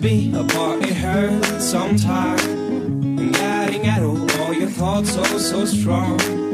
be apart, it hurts sometimes. And that at all. All your thoughts so, so strong.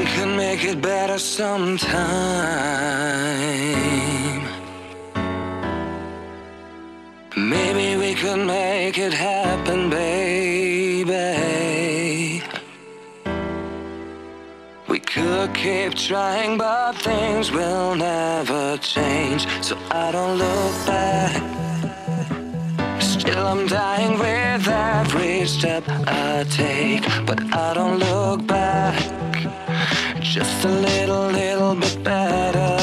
We can make it better sometime. Maybe we can make it happen, baby. We could keep trying, but things will never change. So I don't look back. Still, I'm dying with every step I take, but I don't look back. Just a little, little bit better.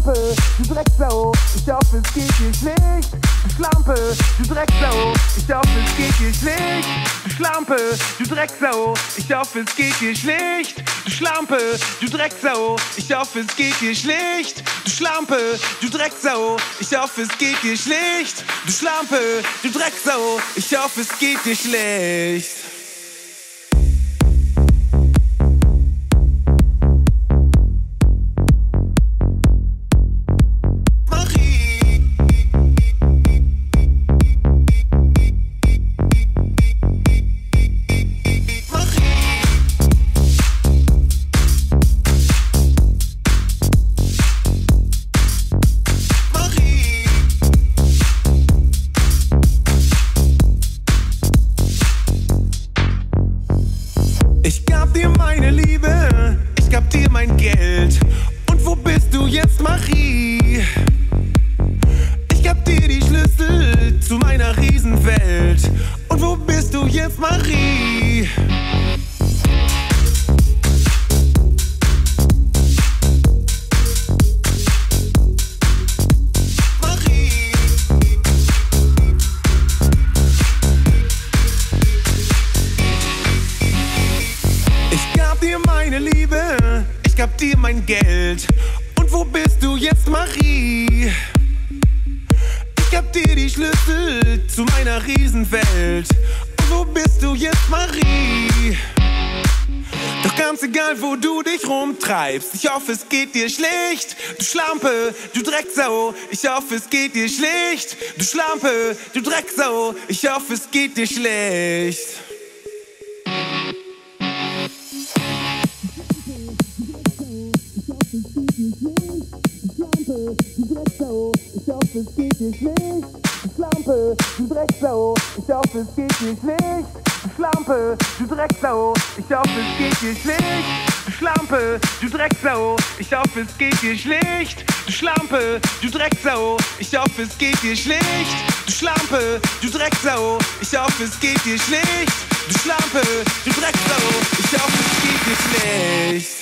Schlampe, du Drecksau, ich hoffe es geht dir schlecht. Du Schlampe, du Drecksau, ich hoffe es geht dir schlecht. Du Schlampe, du Drecksau, ich hoffe es geht dir schlecht. Du Schlampe, du Drecksau, ich hoffe es geht dir schlecht. Du Schlampe, du Drecksau, ich hoffe es geht dir schlecht. Du Schlampe, du Drecksau, ich hoffe es geht dir schlecht. Dir mein Geld. Und wo bist du jetzt, Marie? Ich gab dir die Schlüssel zu meiner Riesenwelt. Und wo bist du jetzt, Marie? Doch ganz egal, wo du dich rumtreibst, ich hoffe, es geht dir schlecht. Du Schlampe, du Drecksau, ich hoffe, es geht dir schlecht. Du Schlampe, du Drecksau, ich hoffe, es geht dir schlecht. Ich hoffe es geht dir schlecht. Du Schlampe, du Drecksau, ich hoffe es geht dir schlecht. Du Schlampe, du Drecksau, ich hoffe es geht dir schlecht. Du Schlampe, du Drecksau, ich hoffe es geht dir schlecht. Du Schlampe, du Drecksau, ich hoffe es geht dir schlecht. Du Schlampe, du Drecksau, ich hoffe es geht dir schlecht. Du Schlampe, du Drecksau, ich hoffe es geht dir schlecht.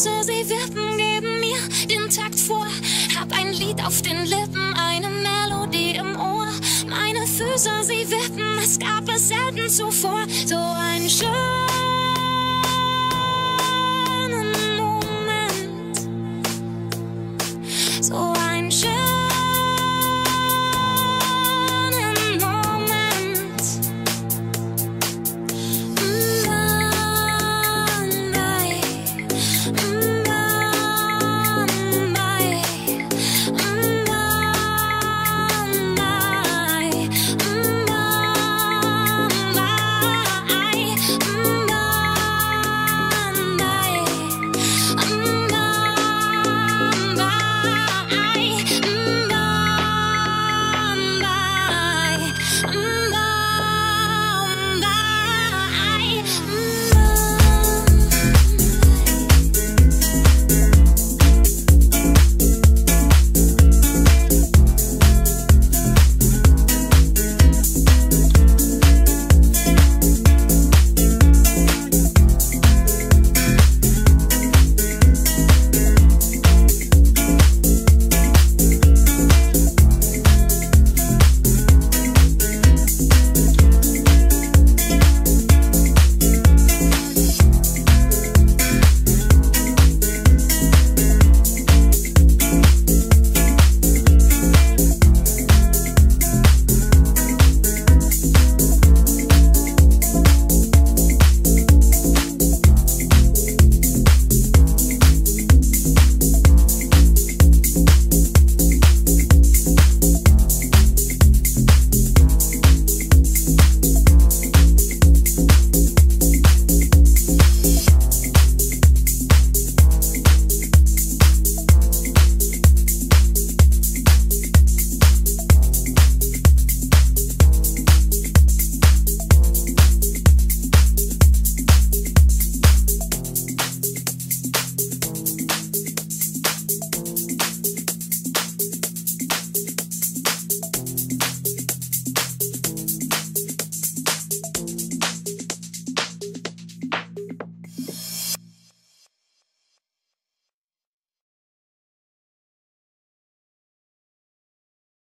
Füße, sie wippen, geben mir den Takt vor. Hab ein Lied auf den Lippen, eine Melodie im Ohr. Meine Füße, sie wippen, es gab es selten zuvor. So ein schöner